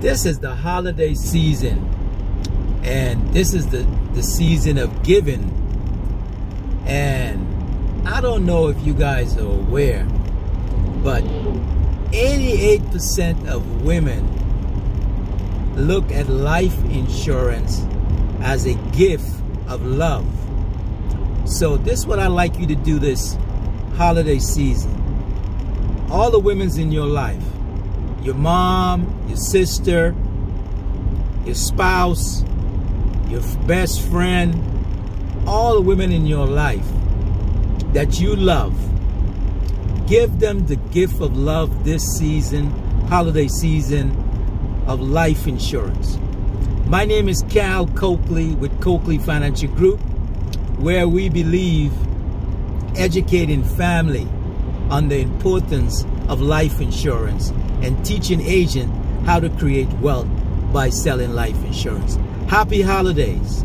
This is the holiday season, and this is the, the season of giving. And I don't know if you guys are aware, but 88% of women look at life insurance as a gift of love. So this is what I like you to do this holiday season. All the women's in your life, your mom, your sister, your spouse, your best friend, all the women in your life that you love, give them the gift of love this season, holiday season of life insurance. My name is Cal Coakley with Coakley Financial Group, where we believe educating family on the importance of life insurance and teaching agent how to create wealth by selling life insurance. Happy holidays.